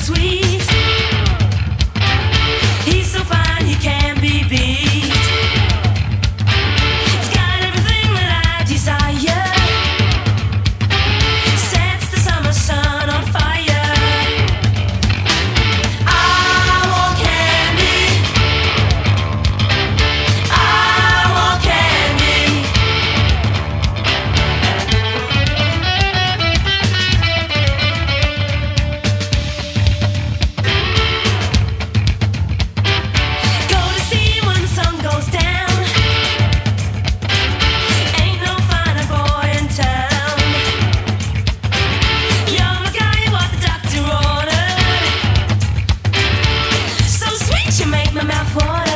sweet. for